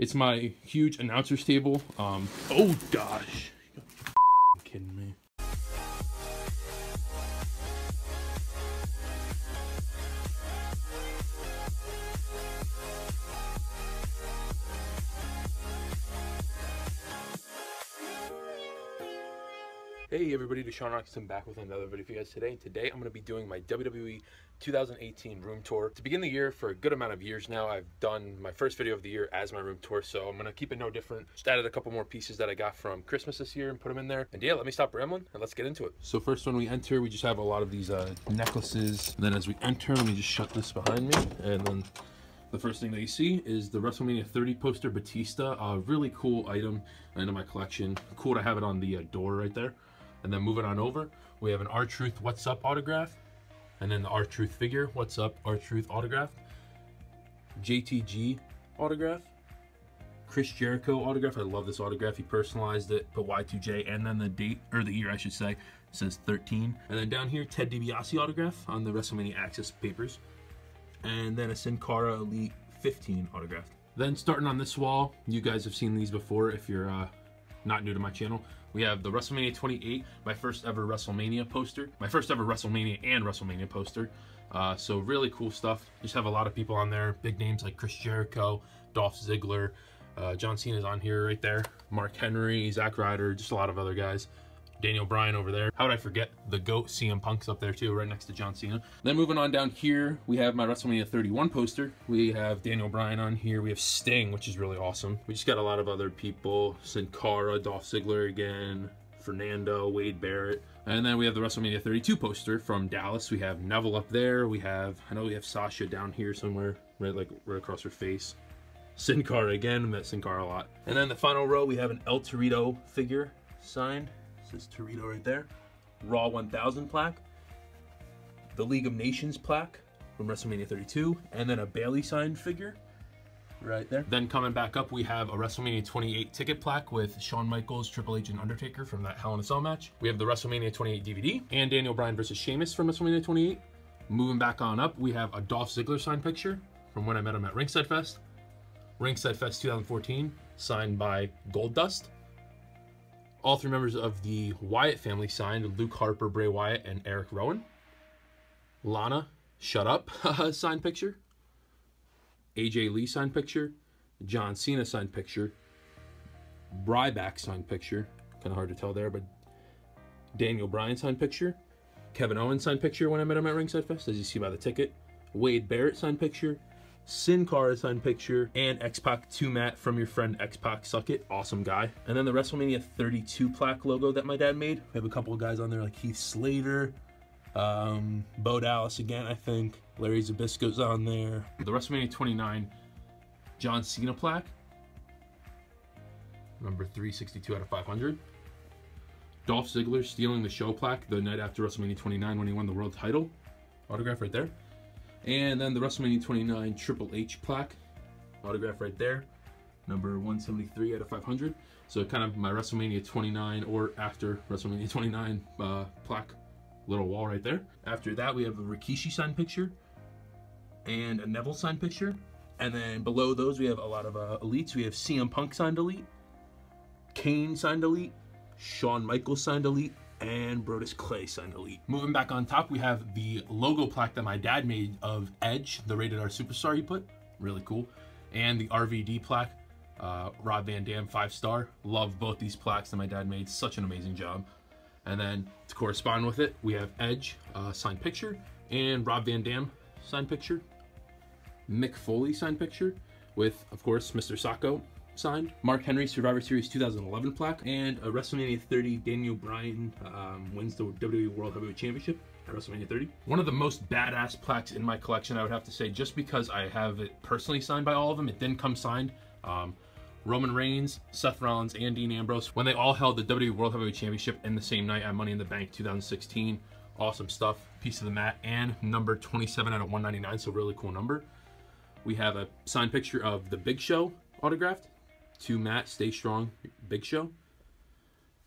It's my huge announcer's table. Um, oh gosh. You kidding me. Hey everybody, DeSeanRoks10 back with another video for you guys today. Today I'm going to be doing my WWE 2018 room tour. To begin the year, for a good amount of years now, I've done my first video of the year as my room tour, so I'm going to keep it no different. Just added a couple more pieces that I got from Christmas this year and put them in there. And yeah, let me stop rambling and let's get into it. So first when we enter, we just have a lot of these uh, necklaces. And then as we enter, let me just shut this behind me and then the first thing that you see is the WrestleMania 30 poster Batista. A really cool item into my collection. Cool to have it on the uh, door right there. And then moving on over, we have an R-Truth What's Up autograph. And then the R-Truth figure, What's Up R-Truth autograph. JTG autograph. Chris Jericho autograph. I love this autograph. He personalized it, put Y2J, and then the date, or the year I should say, says 13. And then down here, Ted DiBiase autograph on the WrestleMania Access papers. And then a Sin Cara Elite 15 autographed. Then starting on this wall, you guys have seen these before if you're uh, not new to my channel. We have the WrestleMania 28, my first ever WrestleMania poster, my first ever WrestleMania and WrestleMania poster. Uh, so really cool stuff. Just have a lot of people on there, big names like Chris Jericho, Dolph Ziggler, uh, John Cena's on here right there, Mark Henry, Zack Ryder, just a lot of other guys. Daniel Bryan over there. How would I forget the GOAT CM Punk's up there too, right next to John Cena. Then moving on down here, we have my WrestleMania 31 poster. We have Daniel Bryan on here. We have Sting, which is really awesome. We just got a lot of other people. Sin Cara, Dolph Ziggler again, Fernando, Wade Barrett. And then we have the WrestleMania 32 poster from Dallas. We have Neville up there. We have, I know we have Sasha down here somewhere, right like right across her face. Sin Cara again, I met Sin Cara a lot. And then the final row, we have an El Torito figure signed says Torito right there. Raw 1000 plaque. The League of Nations plaque from WrestleMania 32. And then a Bayley signed figure right there. Then coming back up, we have a WrestleMania 28 ticket plaque with Shawn Michaels, Triple H, and Undertaker from that Hell in a Cell match. We have the WrestleMania 28 DVD and Daniel Bryan versus Sheamus from WrestleMania 28. Moving back on up, we have a Dolph Ziggler signed picture from when I met him at Ringside Fest. Ringside Fest 2014, signed by Goldust. All three members of the Wyatt family signed Luke Harper, Bray Wyatt, and Eric Rowan. Lana, shut up, signed picture. AJ Lee signed picture. John Cena signed picture. Ryback signed picture. Kind of hard to tell there, but Daniel Bryan signed picture. Kevin Owens signed picture when I met him at Ringside Fest, as you see by the ticket. Wade Barrett signed picture. Sin Cara signed picture, and X-Pac 2 mat from your friend X-Pac Suckit. Awesome guy. And then the WrestleMania 32 plaque logo that my dad made. We have a couple of guys on there like Heath Slater, um, Bo Dallas again, I think. Larry Zbyszko's on there. The WrestleMania 29 John Cena plaque. Number 362 out of 500. Dolph Ziggler stealing the show plaque the night after WrestleMania 29 when he won the world title. Autograph right there. And then the WrestleMania 29 Triple H plaque, autograph right there, number 173 out of 500. So kind of my WrestleMania 29 or after WrestleMania 29 uh, plaque, little wall right there. After that, we have a Rikishi signed picture and a Neville signed picture. And then below those, we have a lot of uh, elites. We have CM Punk signed elite, Kane signed elite, Shawn Michaels signed elite, and Brodus Clay signed elite. Moving back on top, we have the logo plaque that my dad made of Edge, the rated R superstar he put. Really cool. And the RVD plaque, uh, Rob Van Dam five star. Love both these plaques that my dad made. Such an amazing job. And then to correspond with it, we have Edge uh, signed picture and Rob Van Dam signed picture. Mick Foley signed picture with, of course, Mr. Socko signed, Mark Henry Survivor Series 2011 plaque, and a WrestleMania 30 Daniel Bryan um, wins the WWE World Heavyweight Championship at WrestleMania 30. One of the most badass plaques in my collection, I would have to say, just because I have it personally signed by all of them. It didn't come signed. Um, Roman Reigns, Seth Rollins, and Dean Ambrose, when they all held the WWE World Heavyweight Championship in the same night at Money in the Bank 2016. Awesome stuff. Piece of the mat and number 27 out of 199, so really cool number. We have a signed picture of the Big Show autographed to Matt, Stay Strong, Big Show.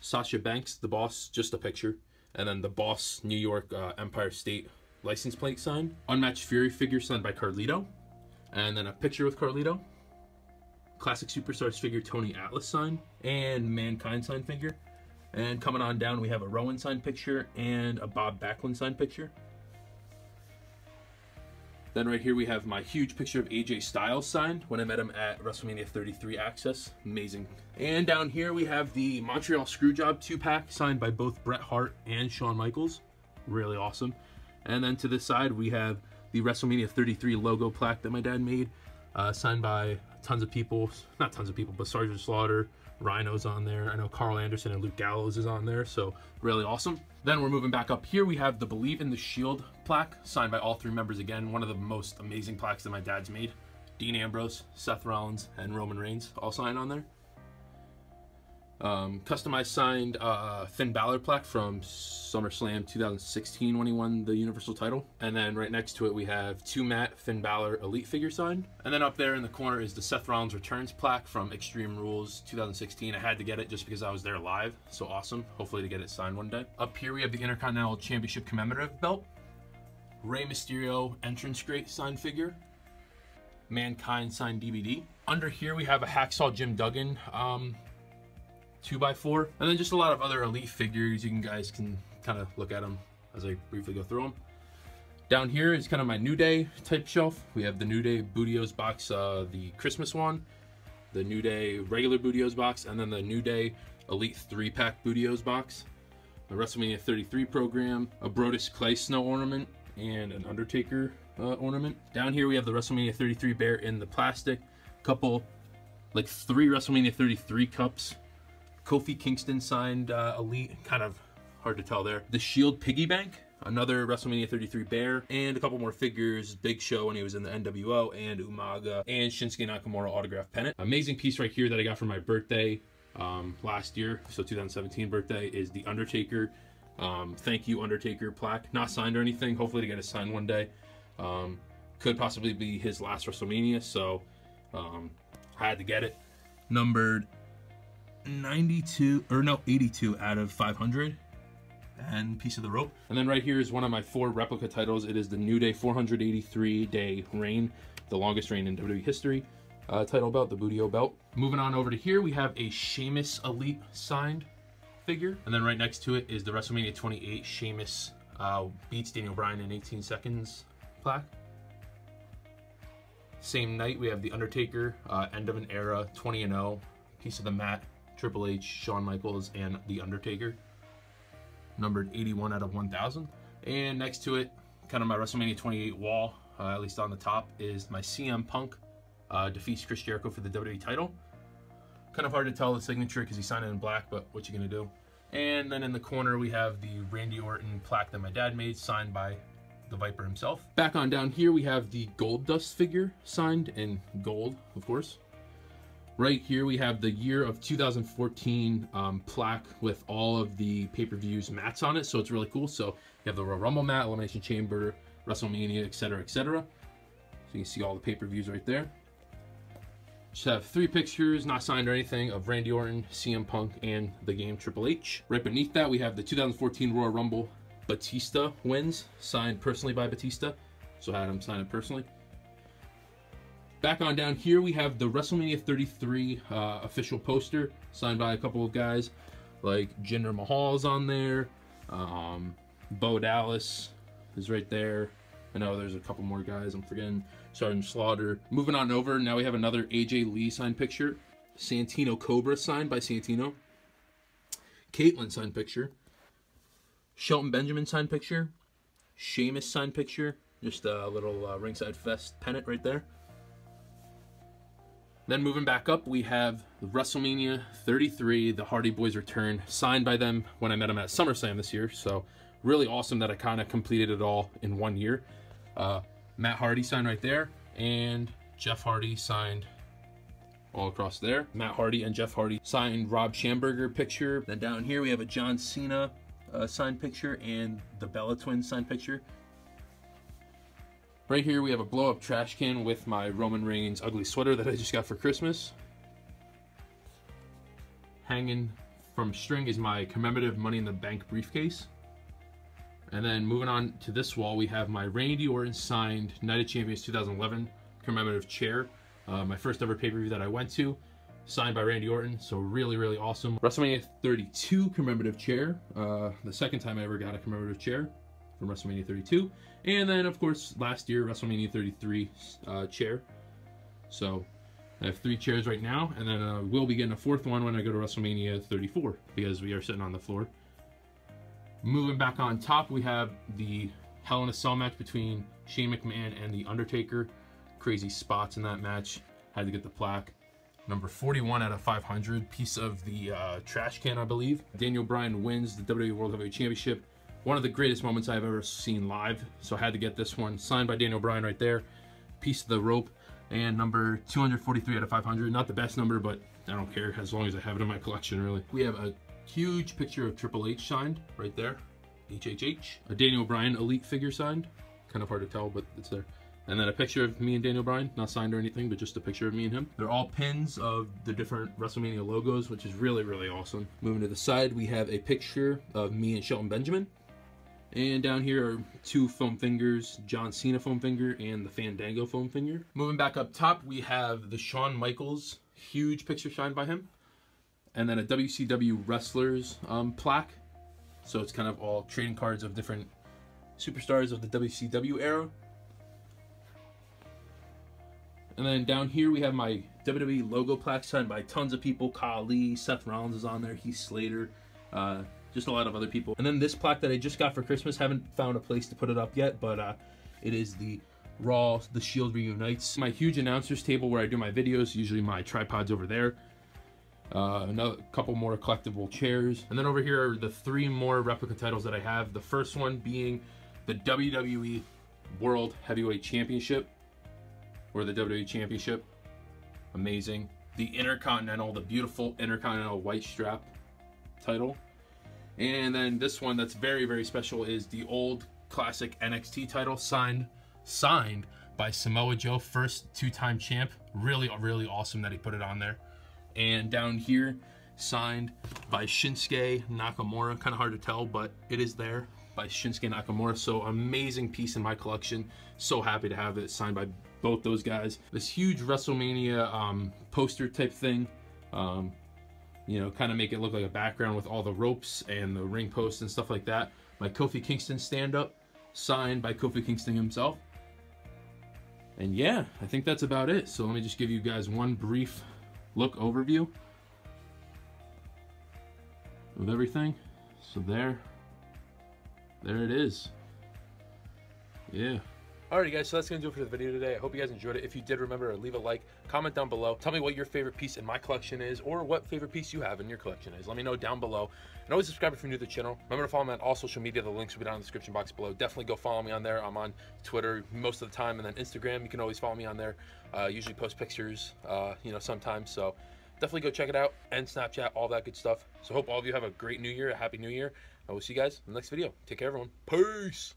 Sasha Banks, the boss, just a picture. And then the boss, New York uh, Empire State license plate sign. Unmatched Fury figure signed by Carlito. And then a picture with Carlito. Classic Superstars figure Tony Atlas sign and Mankind sign figure. And coming on down, we have a Rowan sign picture and a Bob Backlund sign picture. Then right here we have my huge picture of AJ Styles signed when I met him at WrestleMania 33 Access. Amazing. And down here we have the Montreal Screwjob 2-pack signed by both Bret Hart and Shawn Michaels. Really awesome. And then to this side we have the WrestleMania 33 logo plaque that my dad made, uh, signed by tons of people. Not tons of people, but Sergeant Slaughter, Rhyno's on there. I know Karl Anderson and Luke Gallows is on there, so really awesome. Then we're moving back up here. We have the Believe in the Shield plaque, signed by all three members again. One of the most amazing plaques that my dad's made. Dean Ambrose, Seth Rollins, and Roman Reigns all signed on there. Um, customized signed uh, Finn Balor plaque from SummerSlam 2016 when he won the Universal title. And then right next to it, we have two Matt Finn Balor Elite figure signed. And then up there in the corner is the Seth Rollins Returns plaque from Extreme Rules 2016. I had to get it just because I was there live. So awesome. Hopefully to get it signed one day. Up here, we have the Intercontinental Championship commemorative belt. Rey Mysterio entrance great signed figure. Mankind signed DVD. Under here, we have a Hacksaw Jim Duggan um, 2x4. And then just a lot of other elite figures. You can guys can kind of look at them as I briefly go through them. Down here is kind of my New Day type shelf. We have the New Day Booty-O's box, uh, the Christmas one, the New Day regular Booty-O's box, and then the New Day Elite 3-pack Booty-O's box. The WrestleMania 33 program, a Brodus Clay Snow ornament, and an Undertaker uh, ornament. Down here we have the WrestleMania 33 bear in the plastic, couple, like three WrestleMania 33 cups, Kofi Kingston signed uh, Elite, kind of hard to tell there. The Shield Piggy Bank, another WrestleMania 33 bear, and a couple more figures, Big Show when he was in the NWO, and Umaga, and Shinsuke Nakamura autograph pennant. Amazing piece right here that I got for my birthday um, last year, so 2017 birthday, is the Undertaker. Um, thank you, Undertaker plaque. Not signed or anything, hopefully to get it signed one day. Um, could possibly be his last WrestleMania, so um, I had to get it. Numbered 92 or no 82 out of 500 and piece of the rope. And then right here is one of my four replica titles. It is the new day 483 day reign the longest reign in wwe history. Uh, title belt the Booty-O belt. Moving on over to here we have a Sheamus elite signed figure and then right next to it is the wrestlemania 28 Sheamus uh, beats daniel bryan in 18 seconds plaque same night we have the undertaker uh, end of an era 20 and 0 piece of the mat Triple H, Shawn Michaels, and The Undertaker. Numbered 81 out of 1,000. And next to it, kind of my WrestleMania 28 wall, uh, at least on the top, is my CM Punk uh, defeats Chris Jericho for the WWE title. Kind of hard to tell the signature because he signed it in black, but what you gonna do? And then in the corner, we have the Randy Orton plaque that my dad made, signed by the Viper himself. Back on down here, we have the Goldust figure signed in gold, of course. Right here we have the year of 2014 um, plaque with all of the pay-per-views mats on it, so it's really cool. So you have the Royal Rumble mat, Elimination Chamber, WrestleMania, etc., etc. So you can see all the pay-per-views right there. Just have three pictures, not signed or anything, of Randy Orton, CM Punk, and the game Triple H. Right beneath that, we have the 2014 Royal Rumble Batista wins, signed personally by Batista. So I had him sign it personally. Back on down here, we have the WrestleMania 33 uh, official poster signed by a couple of guys like Jinder Mahal's on there. Um, Bo Dallas is right there. I know there's a couple more guys. I'm forgetting Sergeant Slaughter. Moving on over, now we have another AJ Lee signed picture. Santino Cobra signed by Santino. Kaitlyn signed picture. Shelton Benjamin signed picture. Sheamus signed picture. Just a little uh, ringside fest pennant right there. Then moving back up, we have WrestleMania 33, the Hardy Boys return, signed by them when I met them at SummerSlam this year. So really awesome that I kind of completed it all in one year. Uh, Matt Hardy signed right there, and Jeff Hardy signed all across there. Matt Hardy and Jeff Hardy signed Rob Schamberger picture. Then down here we have a John Cena uh, signed picture and the Bella Twins signed picture. Right here we have a blow up trash can with my Roman Reigns ugly sweater that I just got for Christmas. Hanging from string is my commemorative Money in the Bank briefcase. And then moving on to this wall, we have my Randy Orton signed Night of Champions 2011 commemorative chair Uh, my first ever pay-per-view that I went to, signed by Randy Orton. So really, really awesome. WrestleMania 32 commemorative chair. Uh, the second time I ever got a commemorative chair from WrestleMania 32. And then, of course, last year, WrestleMania 33 uh, chair. So I have three chairs right now, and then uh, we'll be getting a fourth one when I go to WrestleMania 34 because we are sitting on the floor. Moving back on top, we have the Hell in a Cell match between Shane McMahon and The Undertaker. Crazy spots in that match. Had to get the plaque. Number 41 out of 500, piece of the uh, trash can, I believe. Daniel Bryan wins the WWE World Heavyweight Championship. One of the greatest moments I've ever seen live, so I had to get this one. Signed by Daniel Bryan right there. Piece of the rope. And number 243 out of 500. Not the best number, but I don't care as long as I have it in my collection, really. We have a huge picture of Triple H signed right there. HHH. A Daniel Bryan Elite figure signed. Kind of hard to tell, but it's there. And then a picture of me and Daniel Bryan, not signed or anything, but just a picture of me and him. They're all pins of the different WrestleMania logos, which is really, really awesome. Moving to the side, we have a picture of me and Shelton Benjamin. And down here are two foam fingers, John Cena foam finger and the Fandango foam finger. Moving back up top, we have the Shawn Michaels huge picture signed by him. And then a WCW Wrestlers um, plaque. So it's kind of all trading cards of different superstars of the WCW era. And then down here we have my WWE logo plaque signed by tons of people. Khali, Seth Rollins is on there, Heath Slater, uh, just a lot of other people. And then this plaque that I just got for Christmas, haven't found a place to put it up yet, but uh, it is the Raw, The Shield Reunites. My huge announcers table where I do my videos, usually my tripod's over there. Uh, another couple more collectible chairs. And then over here are the three more replica titles that I have. The first one being the WWE World Heavyweight Championship, or the WWE Championship. Amazing. The Intercontinental, the beautiful Intercontinental white strap title. And then this one that's very, very special is the old classic NXT title signed, signed by Samoa Joe, first two-time champ. Really, really awesome that he put it on there. And down here, signed by Shinsuke Nakamura. Kind of hard to tell, but it is there by Shinsuke Nakamura. So amazing piece in my collection. So happy to have it signed by both those guys. This huge WrestleMania um, poster type thing. Um, you know, kind of make it look like a background with all the ropes and the ring posts and stuff like that. My Kofi Kingston stand-up, signed by Kofi Kingston himself. And yeah, I think that's about it. So let me just give you guys one brief look overview of everything. So there, there it is. Yeah. Alrighty guys, so that's to do it for the video today. I hope you guys enjoyed it. If you did, remember to leave a like, comment down below. Tell me what your favorite piece in my collection is or what favorite piece you have in your collection is. Let me know down below. And always subscribe if you're new to the channel. Remember to follow me on all social media. The links will be down in the description box below. Definitely go follow me on there. I'm on Twitter most of the time and then Instagram. You can always follow me on there. Uh, usually post pictures, uh, you know, sometimes. So definitely go check it out and Snapchat, all that good stuff. So hope all of you have a great new year, a happy new year. I will see you guys in the next video. Take care, everyone. Peace.